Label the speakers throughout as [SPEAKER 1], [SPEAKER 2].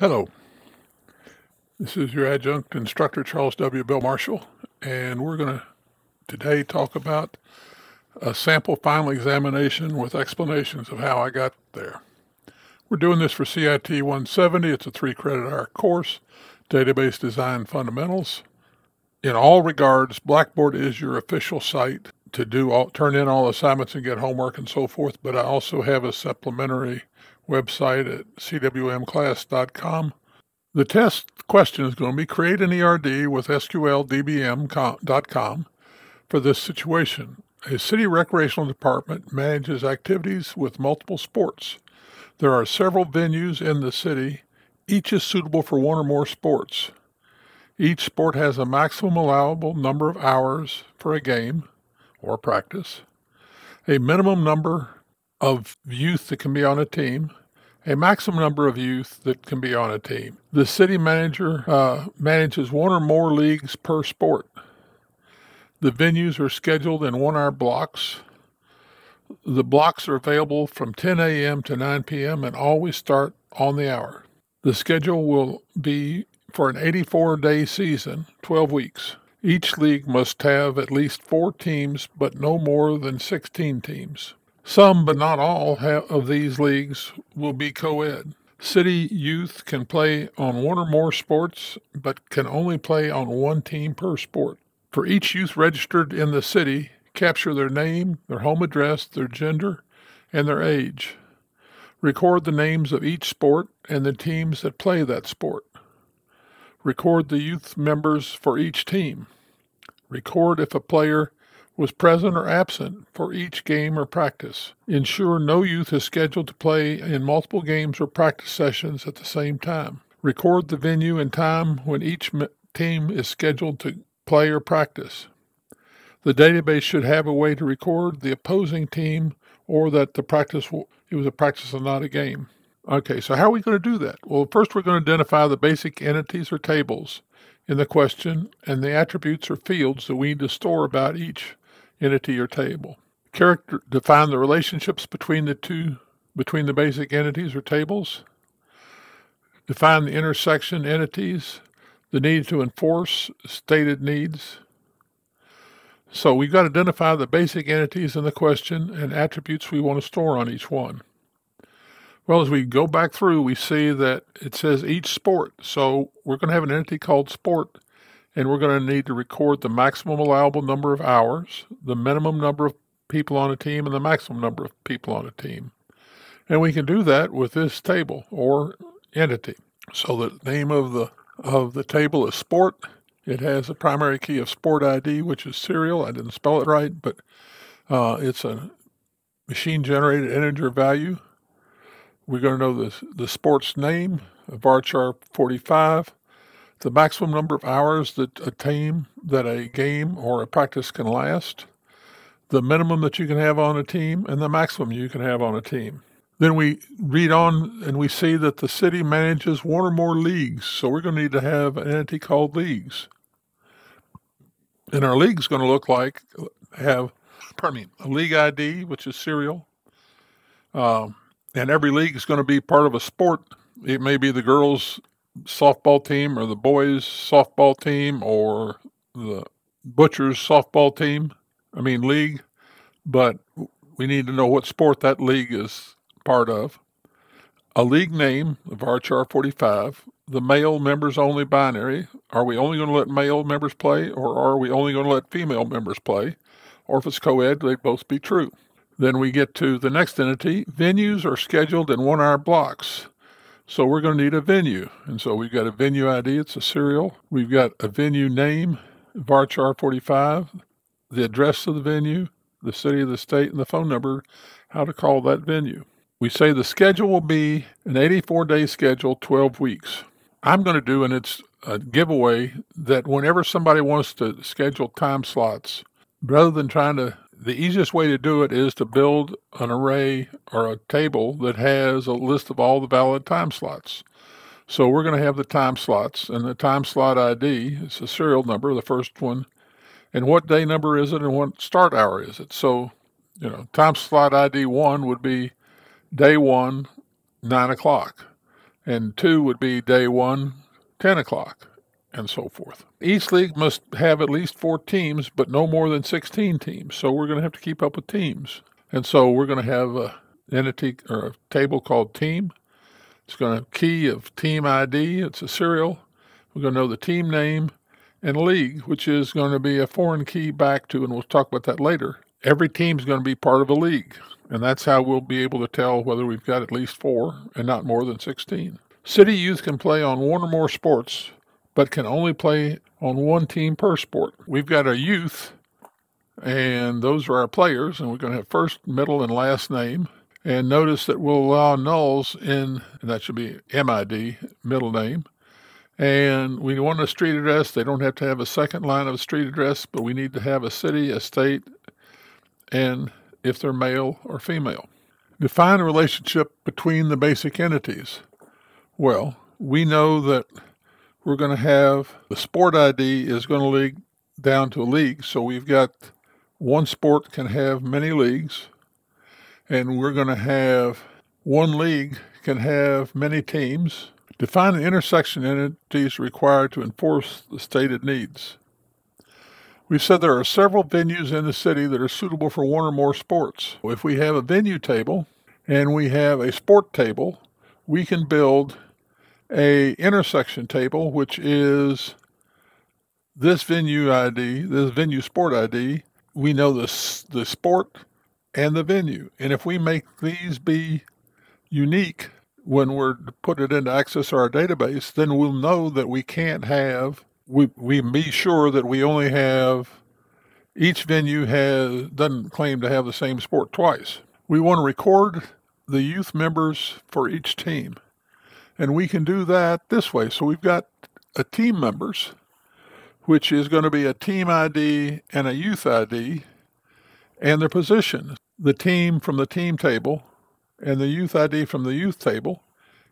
[SPEAKER 1] Hello. This is your adjunct instructor, Charles W. Bill Marshall, and we're going to today talk about a sample final examination with explanations of how I got there. We're doing this for CIT 170. It's a three credit hour course, Database Design Fundamentals. In all regards, Blackboard is your official site to do all, turn in all assignments and get homework and so forth, but I also have a supplementary website at cwmclass.com. The test question is going to be create an ERD with SQLDBM.com for this situation. A city recreational department manages activities with multiple sports. There are several venues in the city. Each is suitable for one or more sports. Each sport has a maximum allowable number of hours for a game or practice, a minimum number of youth that can be on a team, a maximum number of youth that can be on a team. The city manager uh, manages one or more leagues per sport. The venues are scheduled in one hour blocks. The blocks are available from 10 a.m. to 9 p.m. and always start on the hour. The schedule will be for an 84 day season, 12 weeks. Each league must have at least four teams, but no more than 16 teams. Some, but not all, of these leagues will be co ed. City youth can play on one or more sports, but can only play on one team per sport. For each youth registered in the city, capture their name, their home address, their gender, and their age. Record the names of each sport and the teams that play that sport. Record the youth members for each team. Record if a player was present or absent for each game or practice. Ensure no youth is scheduled to play in multiple games or practice sessions at the same time. Record the venue and time when each team is scheduled to play or practice. The database should have a way to record the opposing team or that the practice it was a practice and not a game. Okay, so how are we going to do that? Well, first we're going to identify the basic entities or tables in the question and the attributes or fields that we need to store about each entity or table. Character define the relationships between the two between the basic entities or tables. Define the intersection entities, the need to enforce stated needs. So we've got to identify the basic entities in the question and attributes we want to store on each one. Well, as we go back through, we see that it says each sport. So we're going to have an entity called sport, and we're going to need to record the maximum allowable number of hours, the minimum number of people on a team, and the maximum number of people on a team. And we can do that with this table or entity. So the name of the of the table is sport. It has a primary key of sport ID, which is serial. I didn't spell it right, but uh, it's a machine generated integer value we're going to know the, the sport's name, varchar 45, the maximum number of hours that a team, that a game or a practice can last, the minimum that you can have on a team, and the maximum you can have on a team. Then we read on and we see that the city manages one or more leagues. So we're going to need to have an entity called leagues. And our league's going to look like have, pardon me, a league ID, which is serial, um, and every league is going to be part of a sport. It may be the girls' softball team or the boys' softball team or the butchers' softball team. I mean, league, but we need to know what sport that league is part of. A league name of varchar 45, the male members only binary. Are we only going to let male members play or are we only going to let female members play? Or if it's co ed, they both be true. Then we get to the next entity. Venues are scheduled in one hour blocks. So we're going to need a venue. And so we've got a venue ID, it's a serial. We've got a venue name, varchar 45, the address of the venue, the city of the state, and the phone number, how to call that venue. We say the schedule will be an 84 day schedule, 12 weeks. I'm going to do, and it's a giveaway, that whenever somebody wants to schedule time slots, rather than trying to the easiest way to do it is to build an array or a table that has a list of all the valid time slots. So we're going to have the time slots, and the time slot ID is a serial number, the first one, and what day number is it, and what start hour is it. So, you know, time slot ID one would be day one, nine o'clock, and two would be day one, 10 o'clock, and so forth. Each league must have at least four teams, but no more than 16 teams. So we're going to have to keep up with teams. And so we're going to have a entity or a table called team. It's going to have key of team ID. It's a serial. We're going to know the team name and league, which is going to be a foreign key back to, and we'll talk about that later. Every team is going to be part of a league, and that's how we'll be able to tell whether we've got at least four and not more than 16. City youth can play on one or more sports, but can only play on one team per sport. We've got a youth, and those are our players, and we're going to have first, middle, and last name. And notice that we'll allow nulls in, and that should be MID, middle name. And we want a street address. They don't have to have a second line of street address, but we need to have a city, a state, and if they're male or female. Define a relationship between the basic entities. Well, we know that we're going to have the sport ID is going to lead down to a league. So we've got one sport can have many leagues, and we're going to have one league can have many teams. Define the intersection entities required to enforce the stated needs. We've said there are several venues in the city that are suitable for one or more sports. If we have a venue table and we have a sport table, we can build a intersection table, which is this venue ID, this venue sport ID. We know the, the sport and the venue. And if we make these be unique when we're put it into access our database, then we'll know that we can't have, we, we be sure that we only have, each venue has, doesn't claim to have the same sport twice. We want to record the youth members for each team. And we can do that this way. So we've got a team members, which is going to be a team ID and a youth ID, and their position. The team from the team table and the youth ID from the youth table,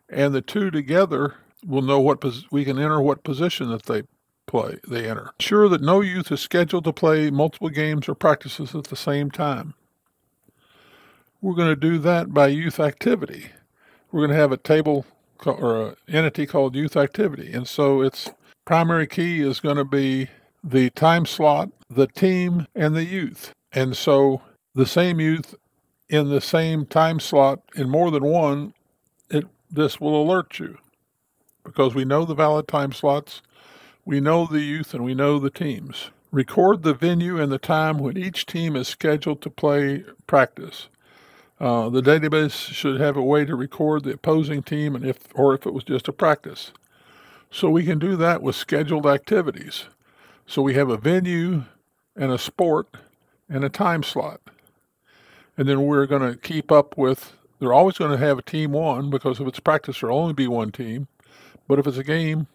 [SPEAKER 1] and the two together will know what we can enter what position that they play they enter. Sure that no youth is scheduled to play multiple games or practices at the same time. We're going to do that by youth activity. We're going to have a table or an entity called youth activity. And so its primary key is going to be the time slot, the team, and the youth. And so the same youth in the same time slot in more than one, it this will alert you because we know the valid time slots, we know the youth, and we know the teams. Record the venue and the time when each team is scheduled to play practice. Uh, the database should have a way to record the opposing team and if or if it was just a practice. So we can do that with scheduled activities. So we have a venue and a sport and a time slot. And then we're going to keep up with, they're always going to have a team one because if it's practice, there'll only be one team. But if it's a game,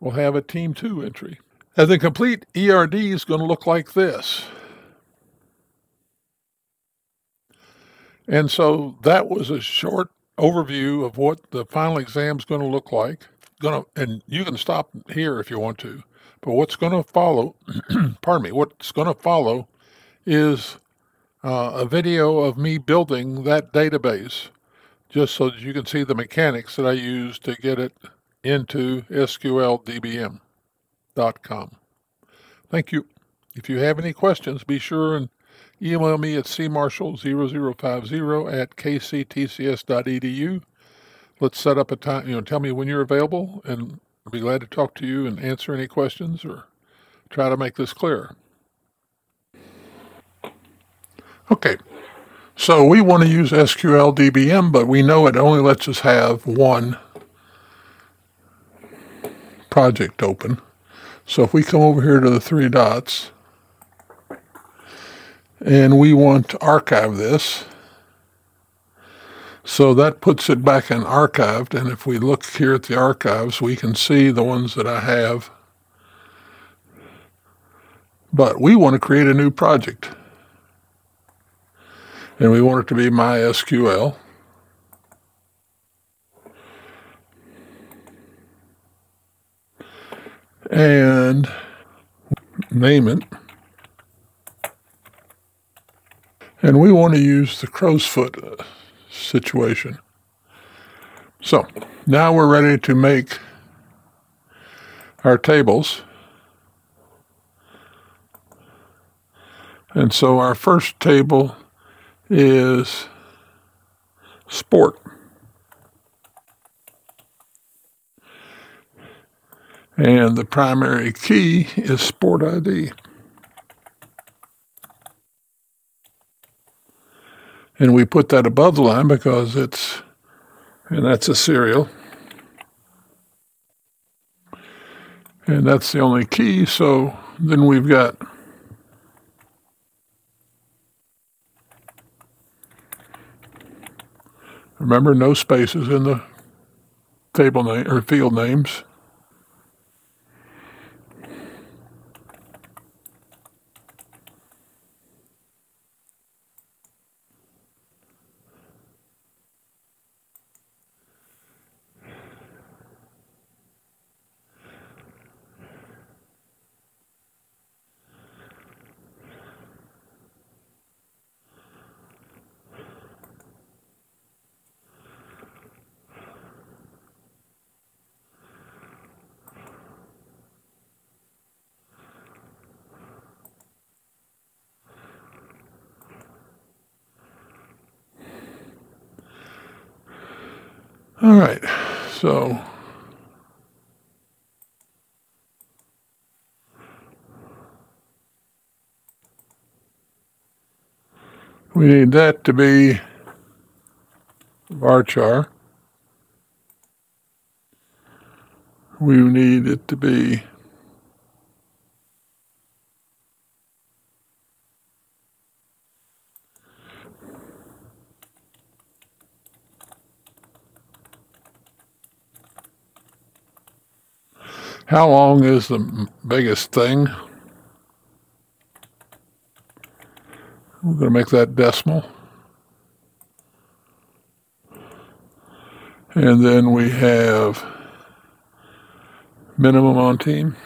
[SPEAKER 1] we'll have a team two entry. And the complete ERD is going to look like this. And so that was a short overview of what the final exam is going to look like. Going to, and you can stop here if you want to. But what's going to follow, pardon me, what's going to follow is uh, a video of me building that database, just so that you can see the mechanics that I use to get it into SQLDBM.com. Thank you. If you have any questions, be sure and Email me at cmarshall0050 at kctcs.edu. Let's set up a time, you know, tell me when you're available, and I'll be glad to talk to you and answer any questions or try to make this clear. Okay, so we want to use SQL DBM, but we know it only lets us have one project open. So if we come over here to the three dots, and we want to archive this. So that puts it back in archived, and if we look here at the archives, we can see the ones that I have. But we want to create a new project. And we want it to be MySQL. And name it. And we want to use the crow's foot uh, situation. So now we're ready to make our tables. And so our first table is sport. And the primary key is Sport ID. And we put that above the line because it's, and that's a serial. And that's the only key. So then we've got Remember, no spaces in the table name or field names. All right, so we need that to be varchar. We need it to be How long is the biggest thing? We're going to make that decimal. And then we have minimum on team.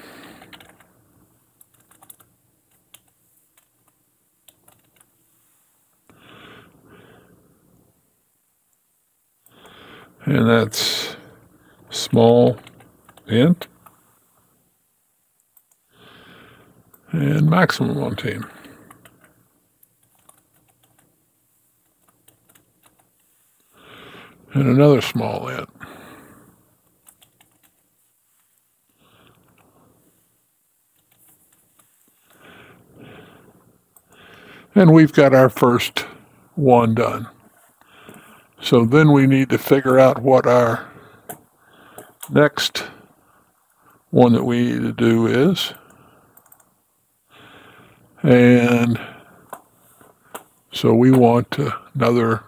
[SPEAKER 1] And that's small int. And maximum on team. And another small int. And we've got our first one done. So then we need to figure out what our next one that we need to do is. And so we want another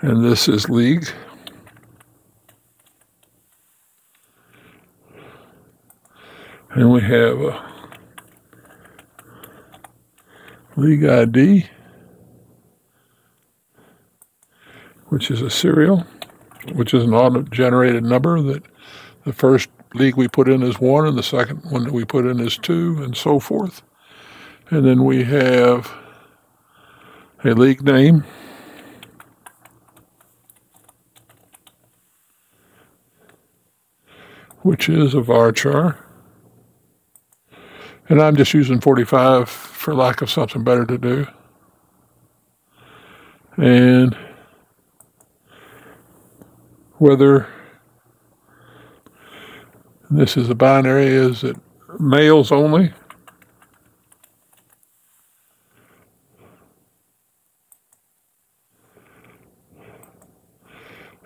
[SPEAKER 1] and this is league. And we have a league ID, which is a serial, which is an auto-generated number that the first league we put in is one and the second one that we put in is two and so forth. And then we have a league name. which is a varchar. And I'm just using 45 for lack of something better to do. And whether this is a binary, is it males only?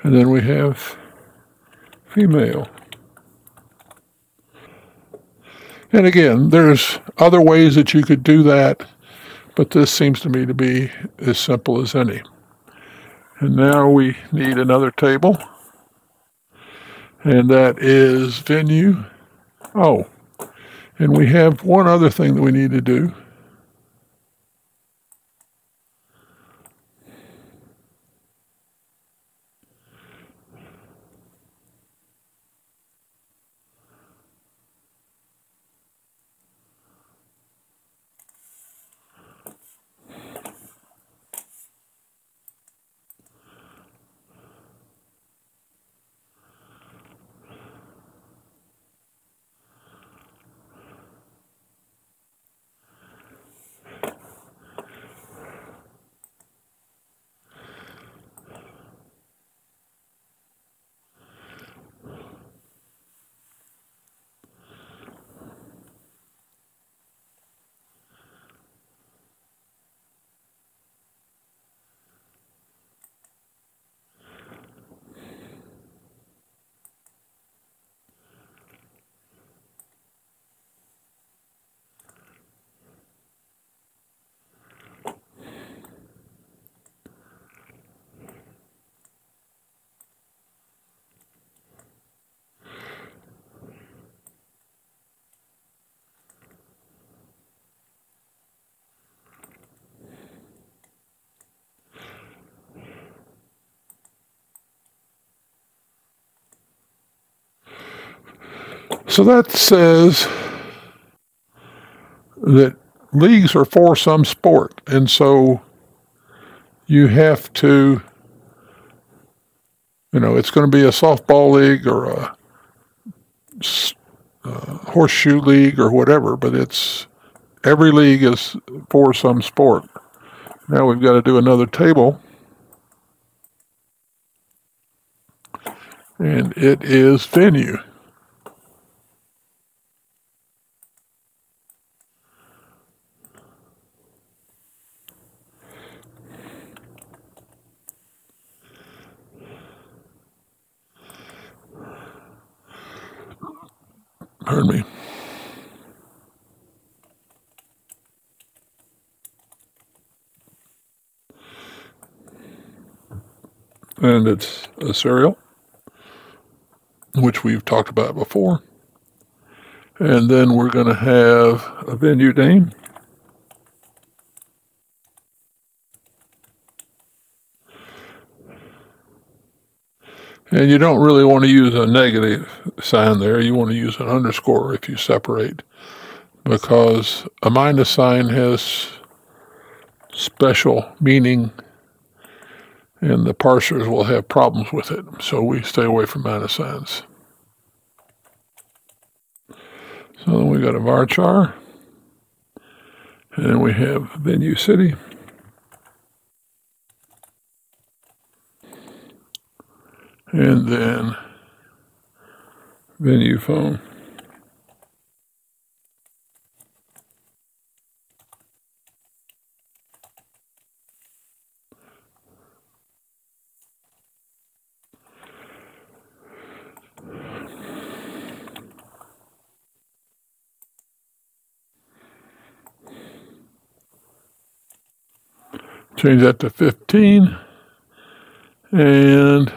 [SPEAKER 1] And then we have female. And again, there's other ways that you could do that, but this seems to me to be as simple as any. And now we need another table, and that is venue. Oh, and we have one other thing that we need to do. So that says that leagues are for some sport, and so you have to, you know, it's going to be a softball league or a uh, horseshoe league or whatever, but it's every league is for some sport. Now we've got to do another table. And it is venue. Pardon me. And it's a serial, which we've talked about before. And then we're going to have a venue name. And you don't really want to use a negative sign there. You want to use an underscore if you separate because a minus sign has special meaning and the parsers will have problems with it. So we stay away from minus signs. So then we've got a varchar and then we have venue city. And then venue phone. Change that to 15 and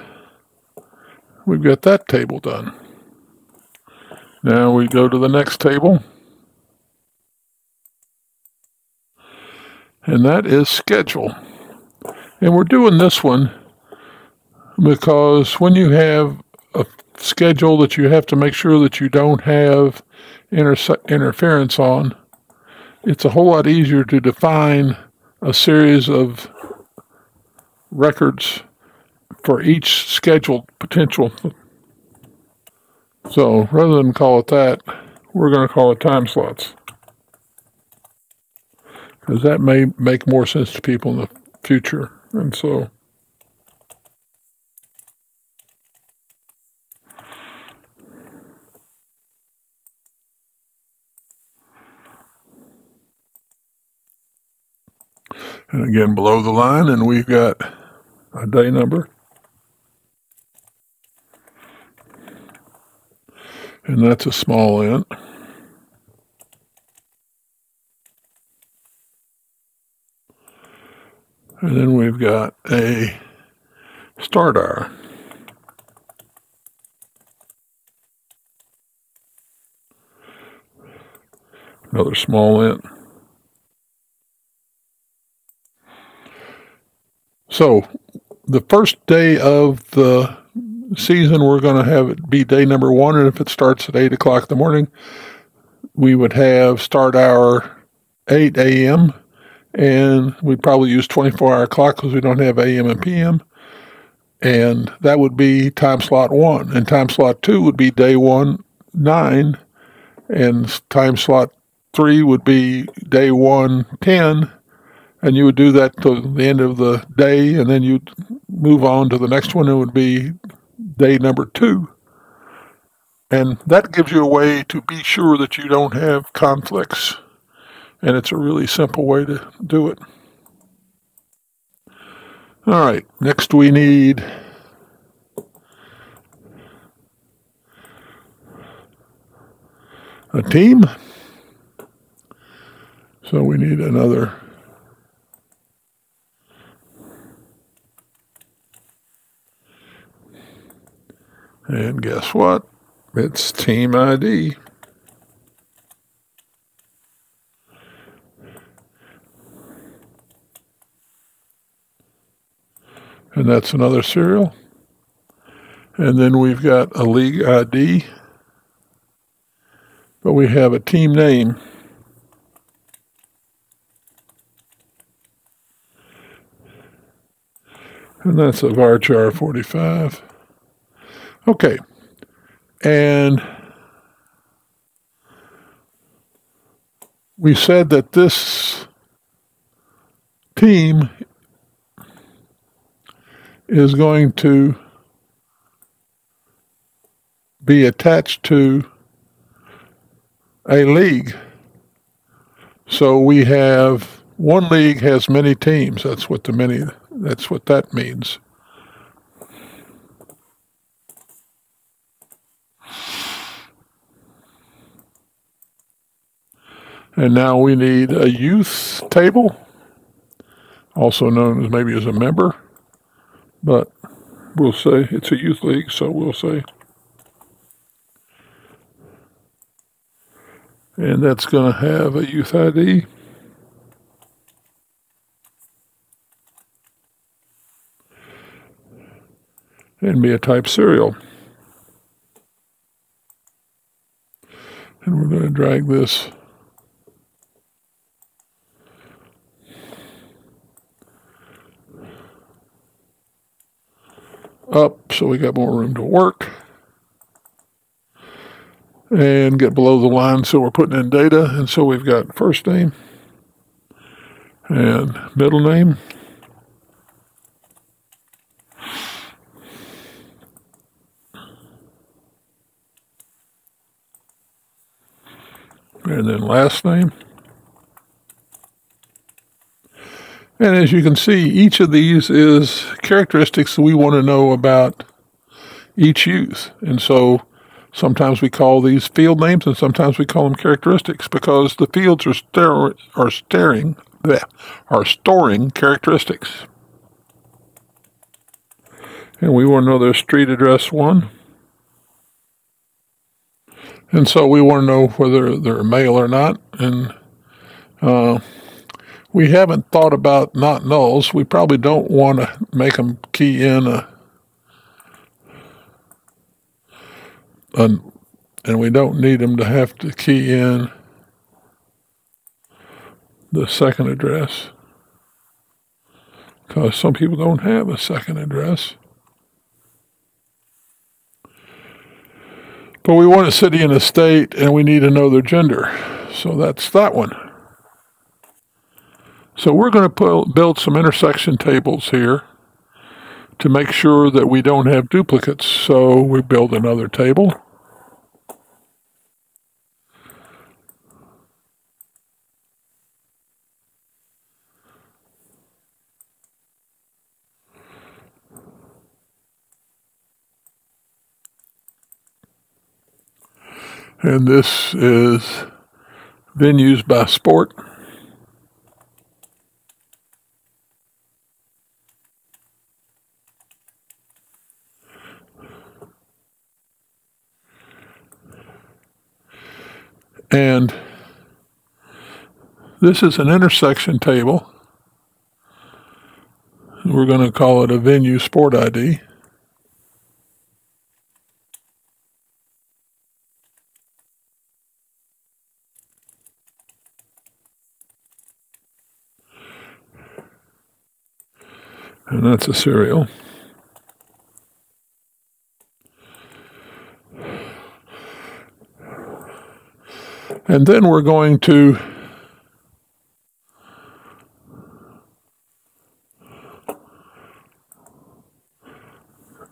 [SPEAKER 1] We've got that table done. Now we go to the next table. And that is schedule. And we're doing this one because when you have a schedule that you have to make sure that you don't have inter- interference on, it's a whole lot easier to define a series of records for each scheduled potential. So rather than call it that, we're going to call it time slots. Because that may make more sense to people in the future. And so And again, below the line, and we've got a day number. And that's a small int. And then we've got a start hour. Another small int. So the first day of the season, we're going to have it be day number one. And if it starts at 8 o'clock in the morning, we would have start hour 8 a.m. And we'd probably use 24 hour clock because we don't have AM and PM. And that would be time slot one. And time slot two would be day one, 9. And time slot three would be day one, 10 and you would do that to the end of the day, and then you'd move on to the next one. It would be day number two. And that gives you a way to be sure that you don't have conflicts. And it's a really simple way to do it. All right, next we need a team. So we need another And guess what? It's Team ID. And that's another serial. And then we've got a league ID. but we have a team name. And that's a varchar 45. Okay. And we said that this team is going to be attached to a league. So we have one league has many teams. That's what the many that's what that means. And now we need a youth table, also known as maybe as a member, but we'll say it's a youth league, so we'll say. And that's going to have a youth ID. And be a type serial. And we're going to drag this up so we got more room to work and get below the line. So we're putting in data. And so we've got first name and middle name. And then last name And as you can see, each of these is characteristics we want to know about each youth. And so sometimes we call these field names and sometimes we call them characteristics because the fields are, star- are, staring, are storing characteristics. And we want to know their street address one. And so we want to know whether they're male or not. And uh, we haven't thought about not nulls. We probably don't want to make them key in a, an, and we don't need them to have to key in the second address because some people don't have a second address. But we want a city and a state, and we need to know their gender. So that's that one. So we're going to build some intersection tables here to make sure that we don't have duplicates. So we build another table. And this is venues by sport. And this is an intersection table. We're going to call it a venue sport ID. And that's a serial. And then we're going to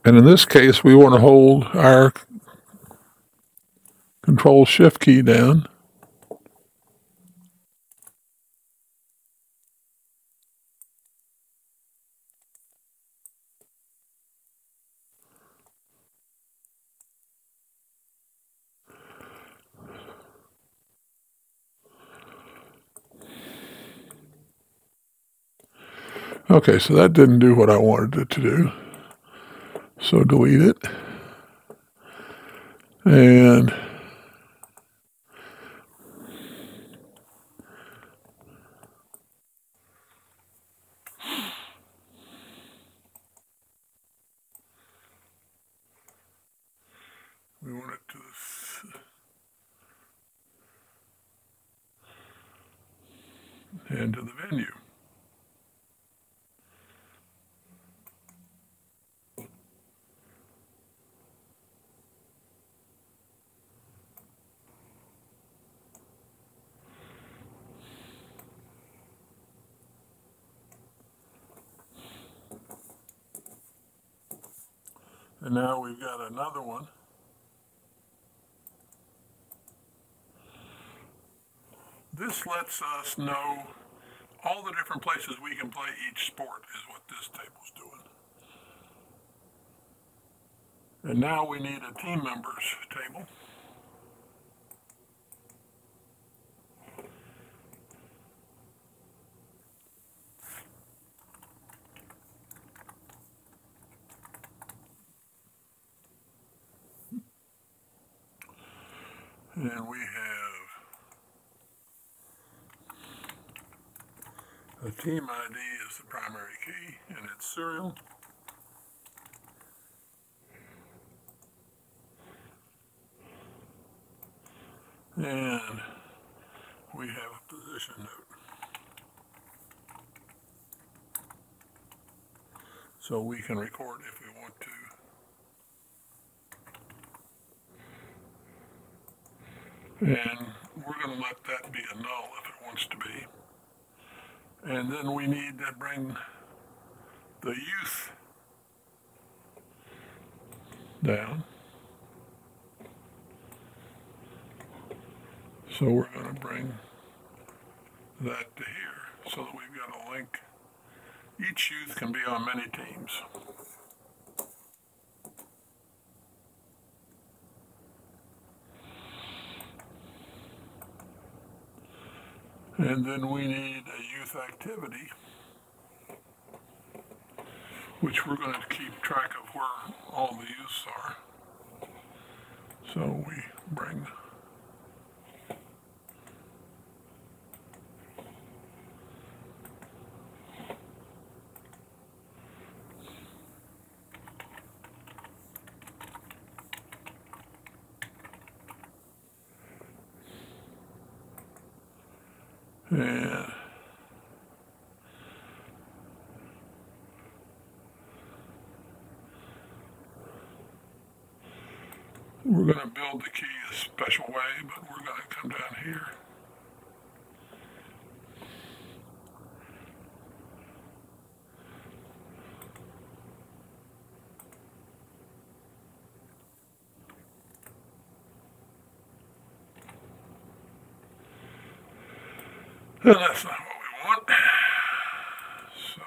[SPEAKER 1] And in this case, we want to hold our control shift key down. Okay, so that didn't do what I wanted it to do. So delete it. And we want it to and to the venue. And now we've got another one. This lets us know all the different places we can play each sport is what this table's doing. And now we need a team members table. And we have the team ID is the primary key and it's serial. And we have a position note. So we can record if we want to. And we're going to let that be a null if it wants to be. And then we need to bring the youth down. So we're going to bring that to here so that we've got a link. Each youth can be on many teams. And then we need a youth activity, which we're going to keep track of where all the youths are. So we bring Yeah. We're going to build the key a special way, but we're going to come down here. And that's not what we want. So.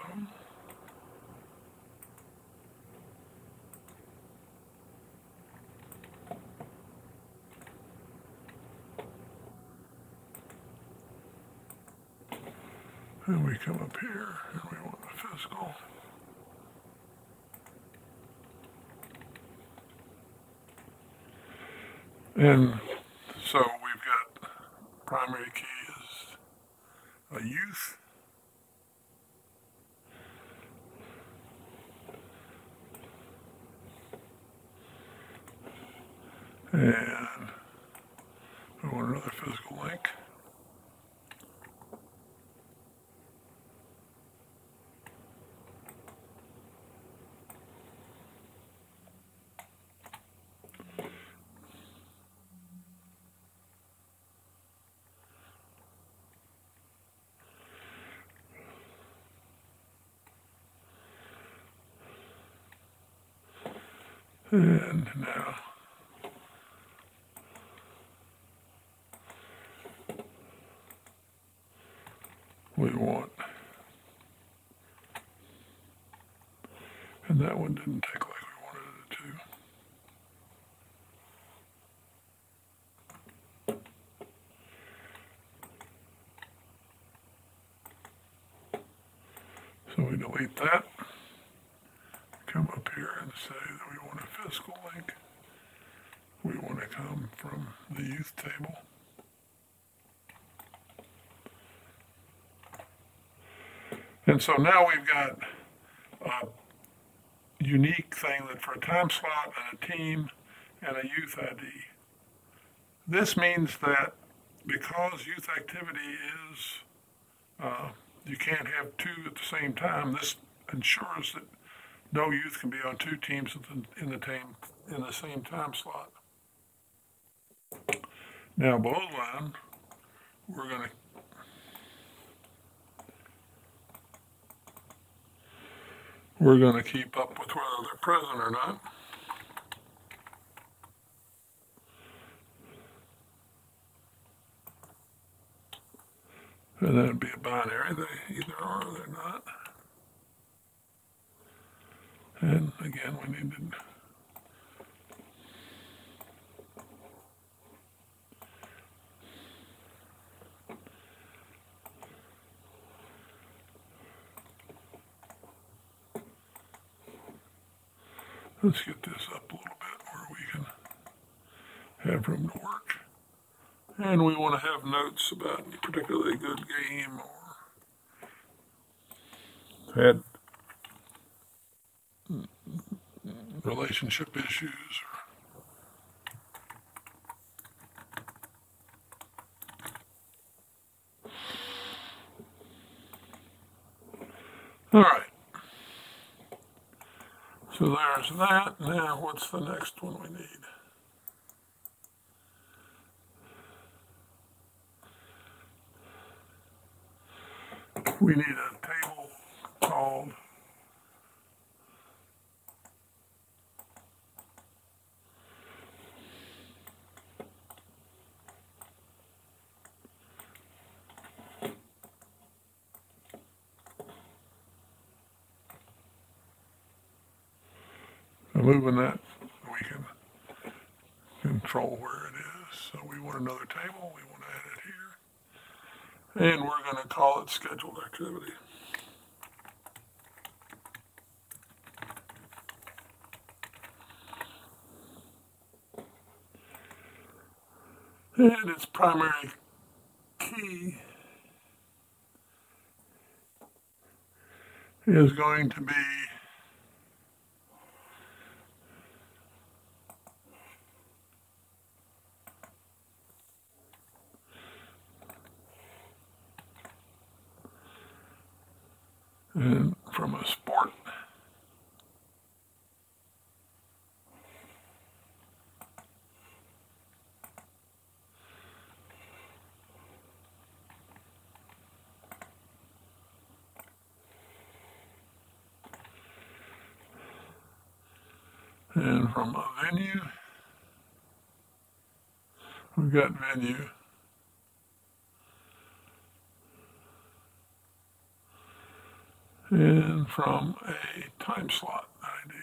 [SPEAKER 1] And we come up here and we want the physical. And so we've got primary key a youth and I want another physical link. And now we want, and that one didn't take like we wanted it to. So we delete that come up here and say that want link. We want to come from the youth table. And so now we've got a unique thing that for a time slot and a team and a youth ID. This means that because youth activity is Uh, you can't have two at the same time. This ensures that no youth can be on two teams in the, same, in the same time slot. Now below the line, we're going to we're going to keep up with whether they're present or not. And that'd be a binary. They either are or they're not. And again, we need to Let's get this up a little bit where we can have room to work. And we want to have notes about a particularly good game or had relationship issues All right. So there's that. Now what's the next one we need? We need a table called moving that, we can control where it is. So we want another table, we want to add it here. And we're going to call it scheduled activity. And its primary key is going to be and from a sport. And from a venue, we've got venue. and from a time slot ID.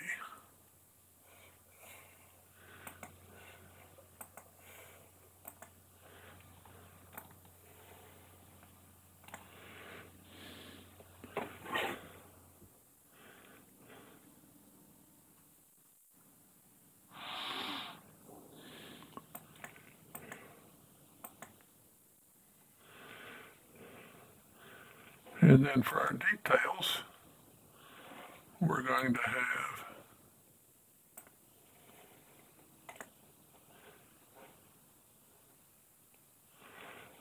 [SPEAKER 1] And then for our details, we're going to have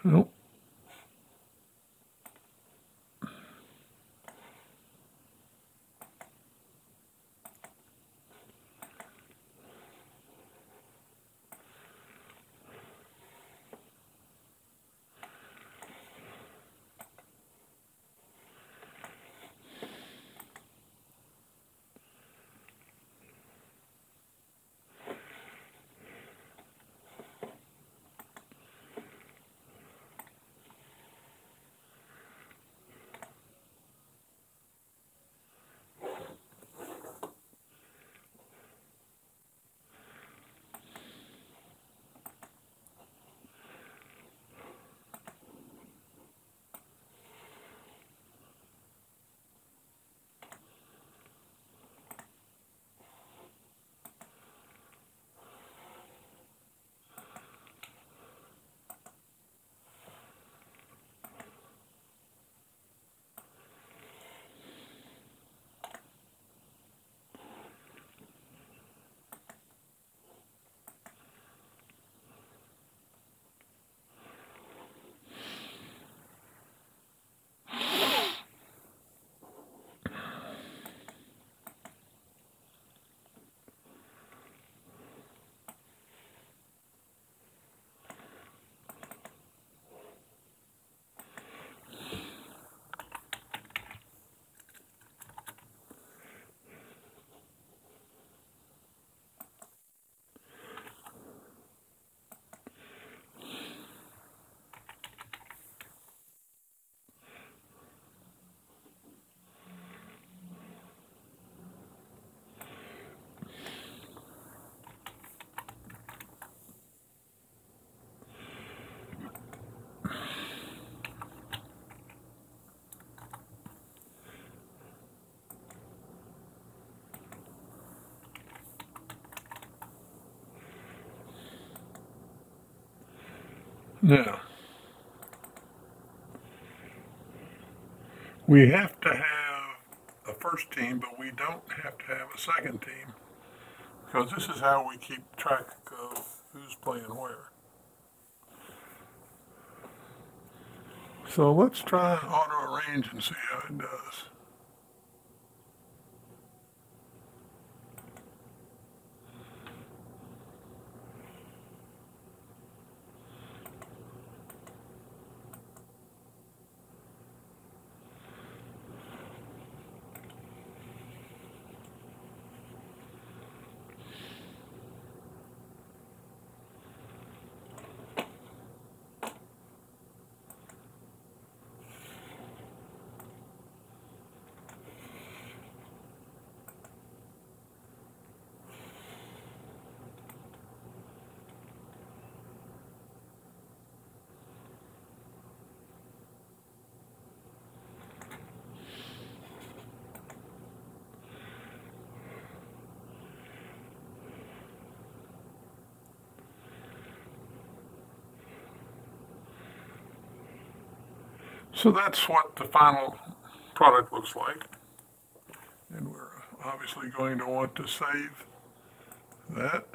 [SPEAKER 1] Nope. Now, we have to have a first team, but we don't have to have a second team because this is how we keep track of who's playing where. So let's try auto arrange and see how it does. So that's what the final product looks like. And we're obviously going to want to save that.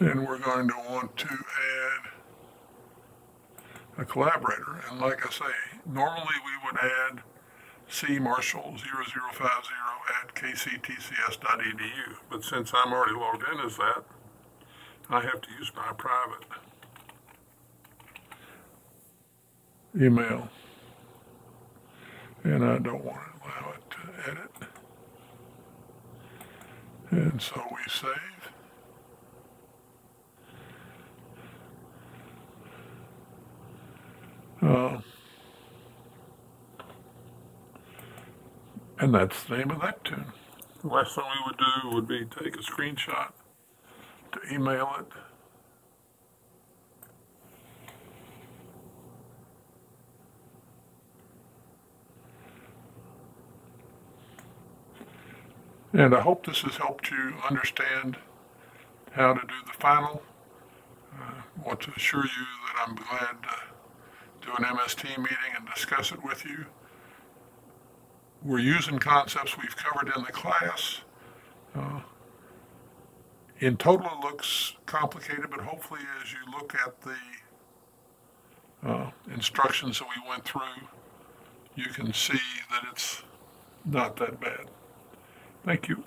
[SPEAKER 1] And we're going to want to add a collaborator. And like I say, normally we would add C Marshall 0050 at kctcs.edu. But since I'm already logged in as that, I have to use my private email. And I don't want to allow it to edit. And so we save. Uh, and that's the name of that tune. The last thing we would do would be take a screenshot to email it And I hope this has helped you understand how to do the final. I want to assure you that I'm glad to do an MST meeting and discuss it with you. We're using concepts we've covered in the class. Uh, in total, it looks complicated, but hopefully as you look at the uh, instructions that we went through, you can see that it's not that bad. Thank you.